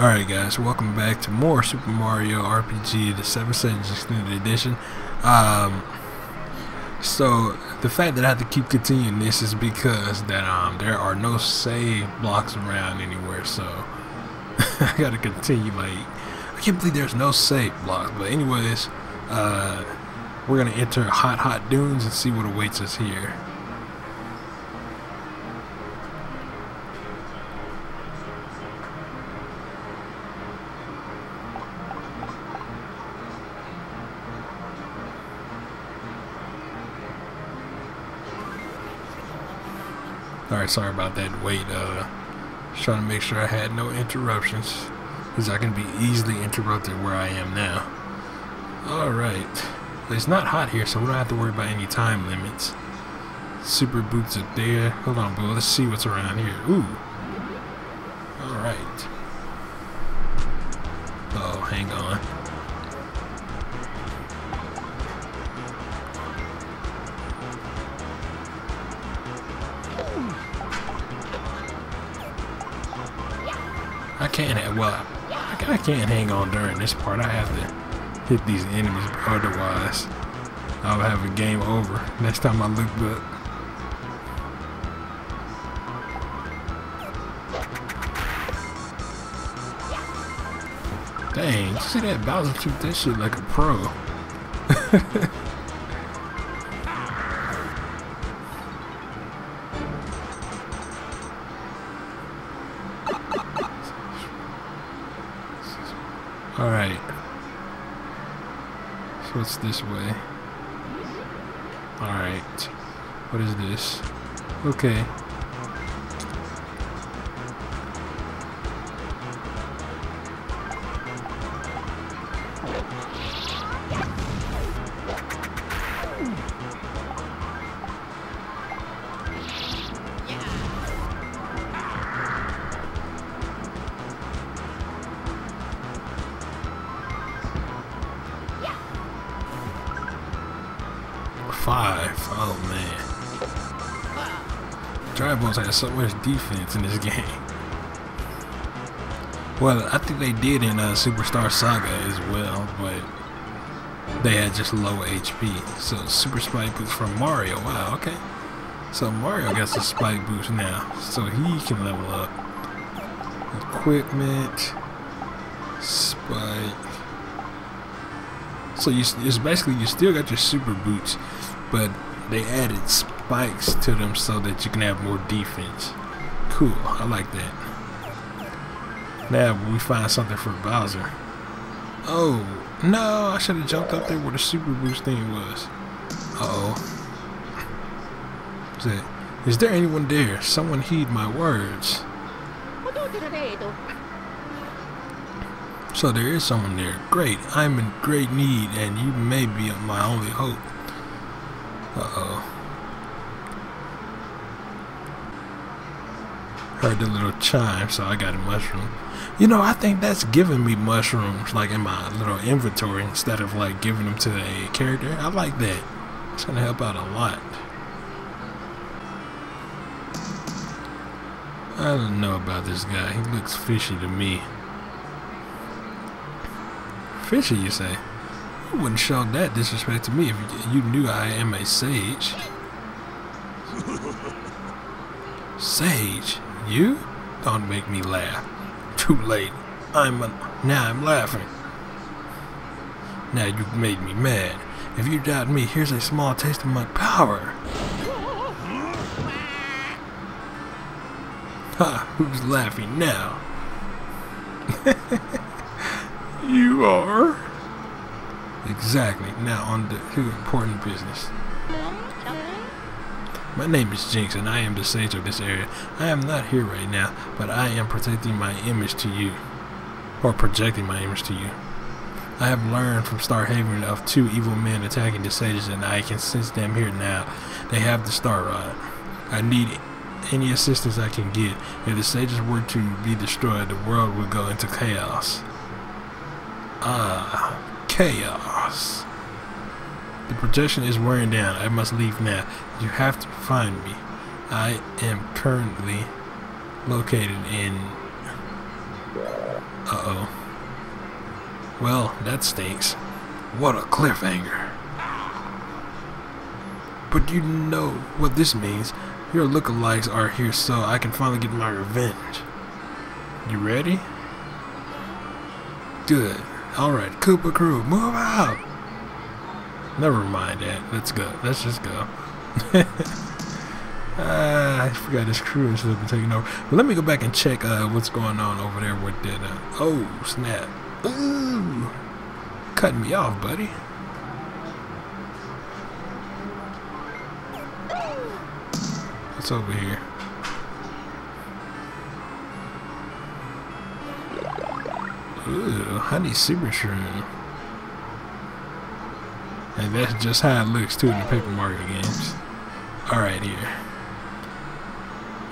Alright guys, welcome back to more Super Mario RPG, the 7 Sages Extended Edition. Um, so, the fact that I have to keep continuing this is because that um there are no save blocks around anywhere, so I gotta continue, like, I can't believe there's no save blocks, but anyways, uh, we're gonna enter Hot Hot Dunes and see what awaits us here. Sorry about that wait. Uh, just trying to make sure I had no interruptions. Because I can be easily interrupted where I am now. Alright. It's not hot here, so we don't have to worry about any time limits. Super boots up there. Hold on, boo. Let's see what's around here. Ooh. I can't hang on during this part. I have to hit these enemies, otherwise I'll have a game over next time I look up. Dang, see that Bowser shoot that shit like a pro. it's this way. Alright. What is this? Okay. Bones has so much defense in this game. Well, I think they did in uh, Superstar Saga as well, but they had just low HP. So Super Spike Boots from Mario. Wow, okay. So Mario gets a Spike Boots now, so he can level up. Equipment, Spike. So you, it's basically you still got your Super Boots, but they added spikes to them so that you can have more defense. Cool, I like that. Now we find something for Bowser. Oh, no, I should have jumped up there where the super boost thing was. Uh oh. Is, that, is there anyone there? Someone heed my words. So there is someone there. Great, I'm in great need and you may be my only hope. Uh-oh. Heard the little chime, so I got a mushroom. You know, I think that's giving me mushrooms, like in my little inventory, instead of like giving them to a character. I like that. It's gonna help out a lot. I don't know about this guy. He looks fishy to me. Fishy, you say? You wouldn't show that disrespect to me if you knew I am a sage. Sage? You? Don't make me laugh. Too late. I'm a, now I'm laughing. Now you've made me mad. If you doubt me, here's a small taste of my power. Ha, who's laughing now? you are. Exactly. Now on to important business. My name is Jinx and I am the sage of this area. I am not here right now, but I am protecting my image to you. Or projecting my image to you. I have learned from Starhaven of two evil men attacking the sages and I can sense them here now. They have the Star Rod. I need any assistance I can get. If the sages were to be destroyed, the world would go into chaos. Ah, chaos. The projection is wearing down. I must leave now. You have to find me. I am currently located in Uh-oh. Well, that stinks. What a cliffhanger. But you know what this means. Your lookalikes are here so I can finally get my revenge. You ready? Good. Alright, Koopa Crew, move out! Never mind that. Let's go. Let's just go. uh, I forgot this crew instead been taking over. But let me go back and check uh, what's going on over there with that. Uh, oh, snap. Ooh. Cutting me off, buddy. What's over here? Ooh, honey super shroom. And that's just how it looks too in the Paper Mario games. Alright here.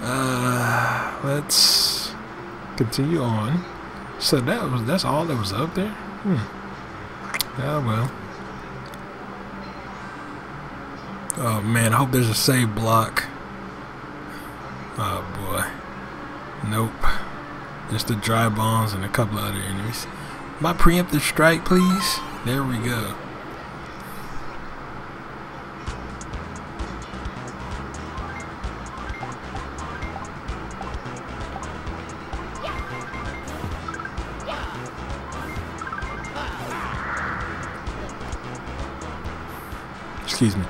Uh let's continue on. So that was that's all that was up there? Hmm. Oh well. Oh man, I hope there's a save block. Oh boy. Nope. Just the Dry Bones and a couple of other enemies. My preemptive strike, please. There we go. Excuse me.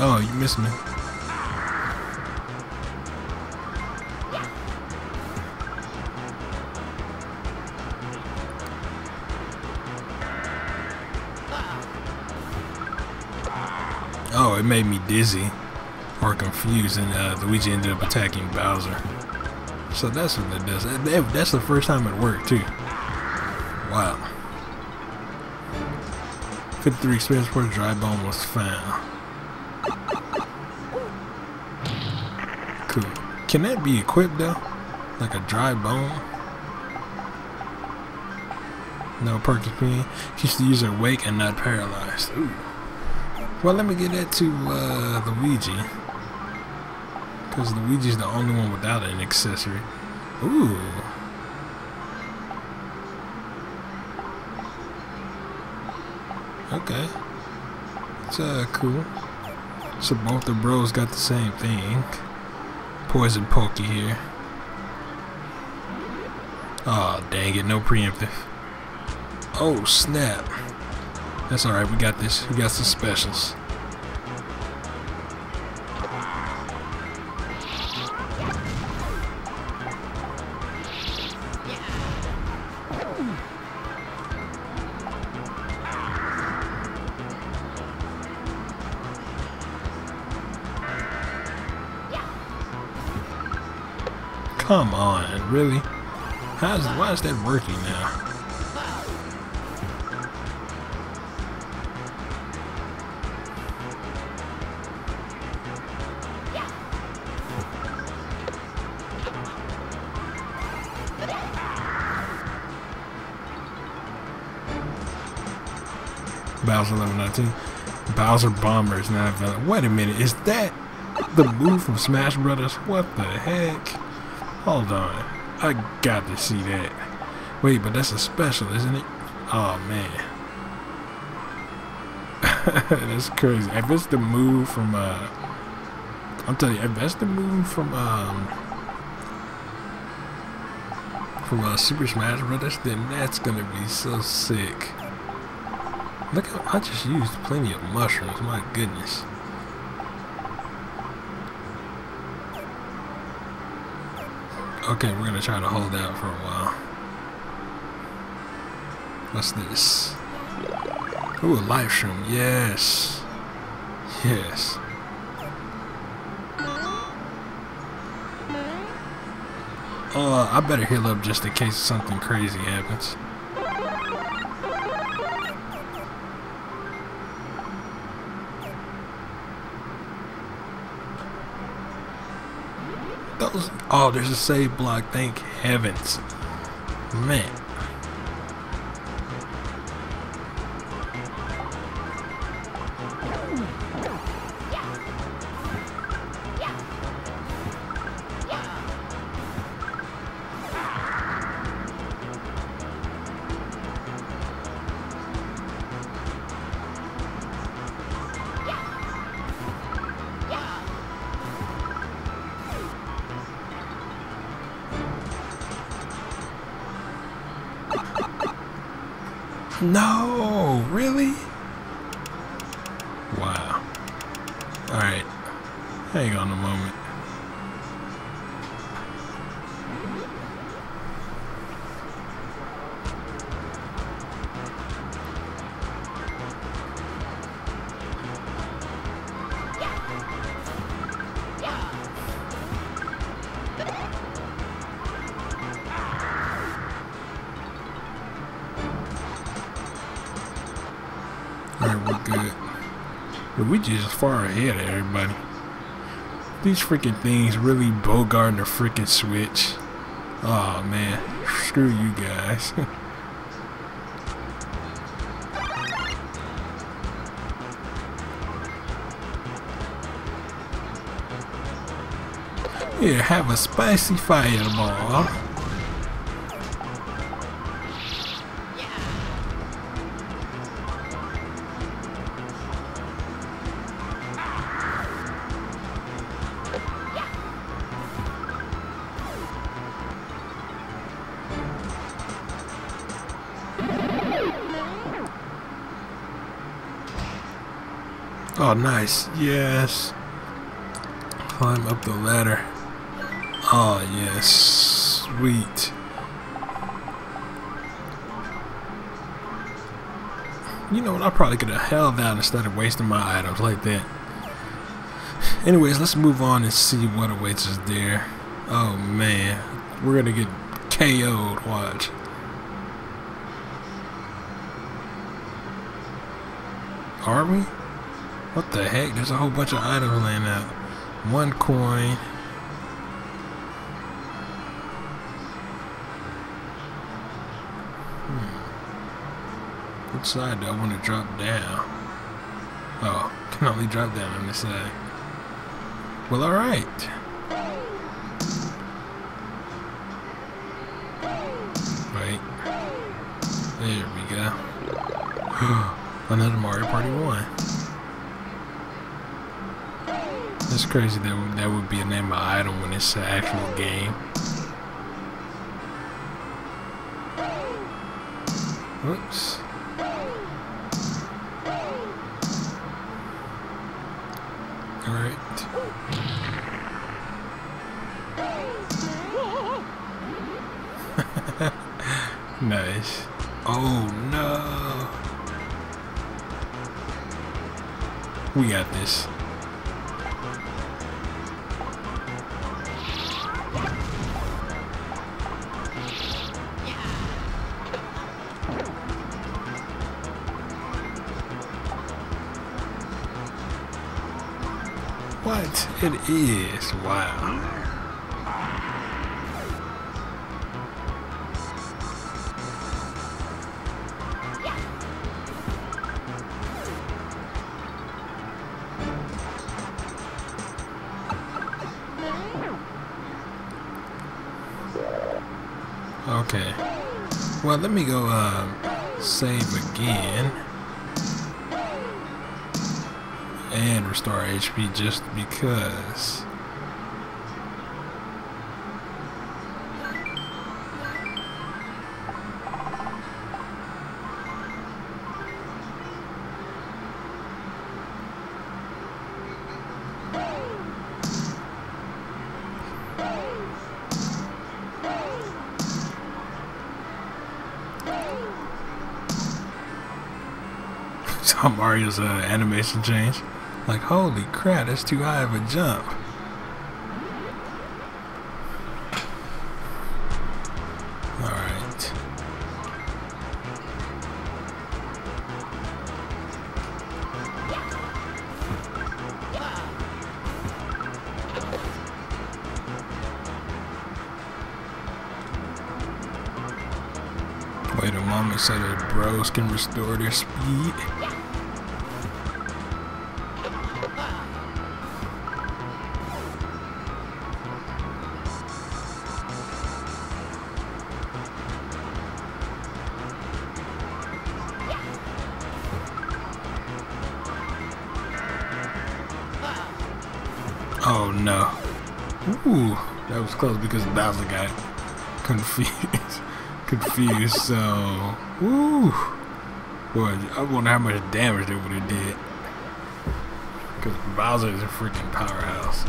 Oh, you missed me. Oh, it made me dizzy confused, and uh, Luigi ended up attacking Bowser. So that's what it does. That's the first time it worked, too. Wow. 53 experience for dry bone was found. Cool. Can that be equipped though? Like a dry bone? No perky queen. Keeps the user awake and not paralyzed. Ooh. Well, let me get that to uh, Luigi. Because Luigi's the only one without an accessory. Ooh. Okay. It's uh, cool. So both the bros got the same thing. Poison Pokey here. Oh, dang it. No preemptive. Oh, snap. That's alright. We got this. We got some specials. Come on, really? How's why is that working now? Bowser level 19. Bowser Bomber is not available. Wait a minute, is that the move from Smash Brothers? What the heck? Hold on. I got to see that. Wait, but that's a special, isn't it? Oh, man. that's crazy. If it's the move from, uh... I'm telling you, if that's the move from, um... From uh, Super Smash Brothers, then that's gonna be so sick. Look I just used plenty of mushrooms, my goodness. Okay, we're gonna try to hold out for a while. What's this? Ooh, a live stream. Yes. Yes. Uh, I better heal up just in case something crazy happens. Oh, there's a save block. Thank heavens. Man. No, really? Wow. Alright. Hang on a moment. We're good. But we just far ahead of everybody. These freaking things really bogart the freaking switch. Oh man, screw you guys. Here, have a spicy fireball. Oh, nice. Yes. Climb up the ladder. Oh, yes. Sweet. You know what? I probably could have held down instead of wasting my items like that. Anyways, let's move on and see what awaits us there. Oh, man. We're going to get KO'd. Watch. Are we? What the heck? There's a whole bunch of items laying out. One coin. Hmm. Which side do I want to drop down? Oh, can only drop down on this side. Well, alright. Wait. There we go. Another Mario Party 1. It's crazy that that would be a name of item when it's an actual game. Whoops. Alright. nice. Oh no. We got this. It is. Wow. Okay. Well, let me go uh, save again. And restore HP just because. Saw Mario's uh, animation change. Like, holy crap, that's too high of a jump. Alright. Wait a moment so that bros can restore their speed. Oh no. Ooh, that was close because Bowser got confused. confused, so ooh. Boy, I wonder how much damage they would have did. Because Bowser is a freaking powerhouse.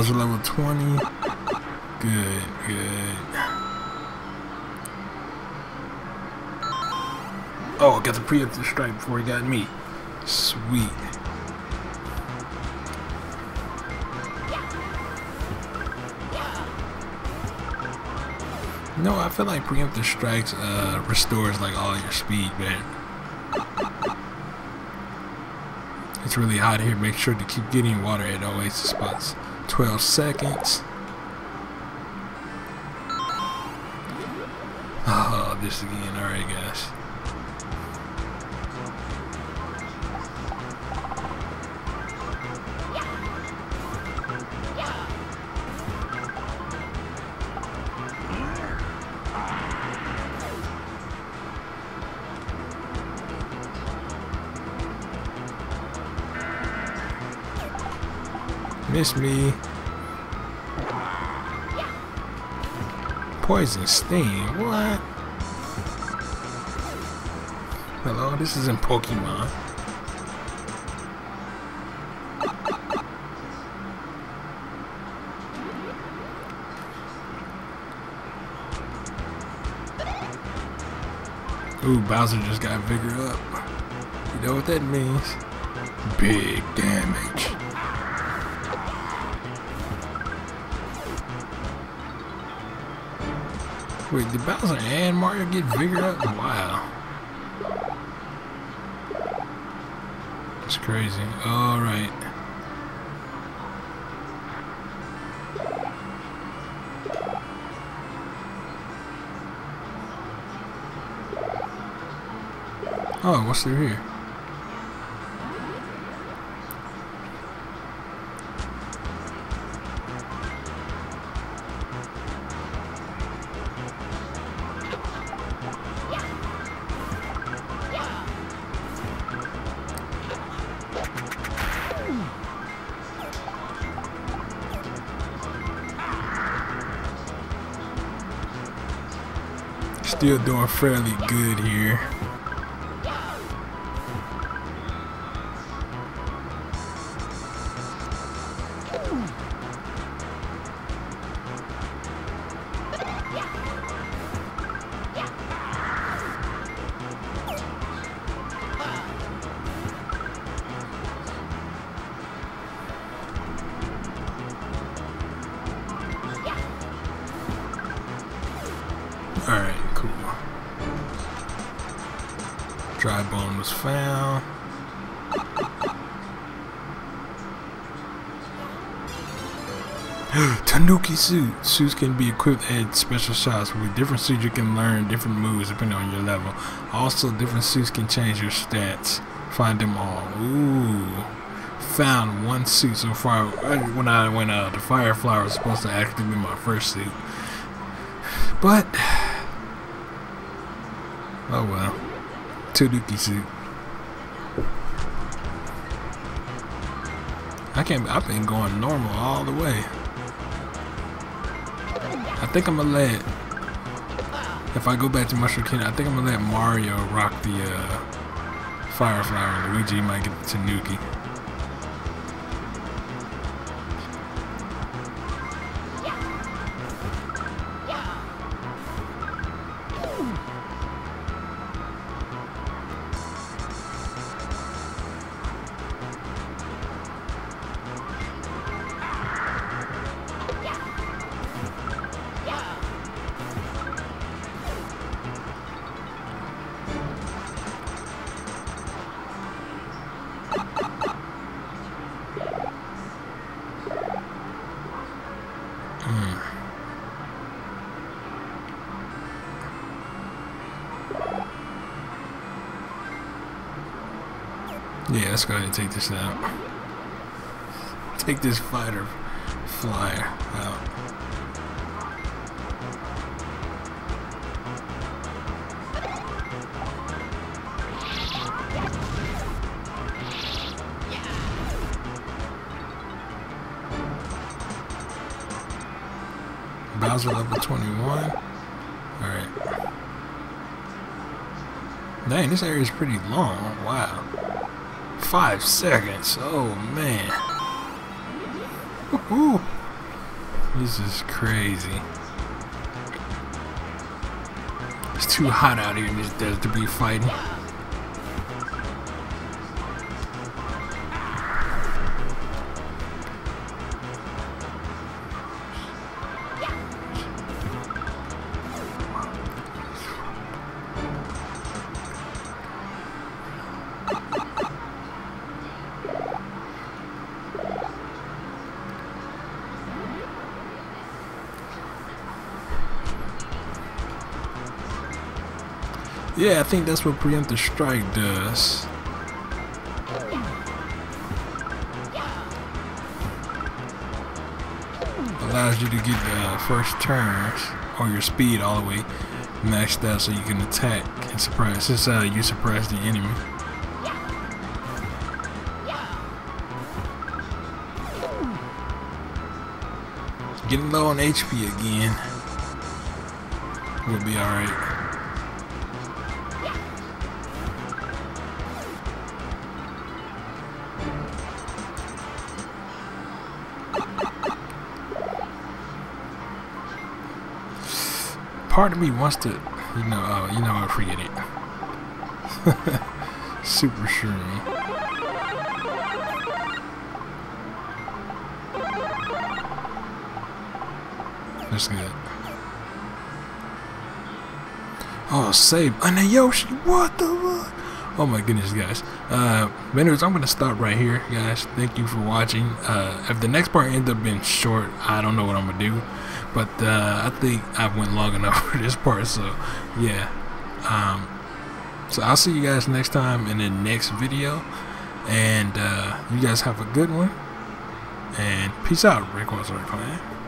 Bowser level 20. Good, good. Oh, got the preemptive strike before he got me. Sweet. No, I feel like preemptive strikes uh, restores like all your speed, man. It's really hot here. Make sure to keep getting water at all oasis spots. 12 seconds. Oh, this again. Alright, guys. Miss me. Poison sting. What? Hello, this isn't Pokemon. Ooh, Bowser just got Vigor up. You know what that means? Big damage. Wait, did Bowser and Mario get? In a wow. It's crazy. Alright. Oh, what's through here? Still doing fairly good here. Alright, Dry bone was found. Tanuki suit. Suits can be equipped at special shots. With different suits, you can learn different moves depending on your level. Also, different suits can change your stats. Find them all. Ooh. Found one suit so far. When I went out, the Firefly was supposed to actually be my first suit. But, oh well. Tanuki suit. I can't. I've been going normal all the way. I think I'm gonna let. If I go back to Mushroom Kingdom, I think I'm gonna let Mario rock the uh, Fire Flower. Luigi might get the Tanuki. Yeah, let's go ahead and take this out. Take this fighter flyer out. Bowser level 21. Alright. Dang, this area is pretty long. Wow. Five seconds. Oh, man. Woohoo. This is crazy. It's too hot out here in this desert to be fighting. Yeah, I think that's what preemptive strike does. Allows you to get the first turns or your speed all the way maxed out so you can attack and surprise. This is how you surprise the enemy. Getting low on HP again. We'll be alright. Part of me wants to, you know, uh, you know, I forget it. Super shroom. That's good. Oh, save. Then Yoshi, what the fuck? Oh my goodness, guys. Uh, but anyways, I'm going to stop right here, guys. Thank you for watching. Uh, if the next part ends up being short, I don't know what I'm going to do. But uh, I think I went long enough for this part. So, yeah. Um, so I'll see you guys next time in the next video. And uh, you guys have a good one. And peace out, Rick Clan.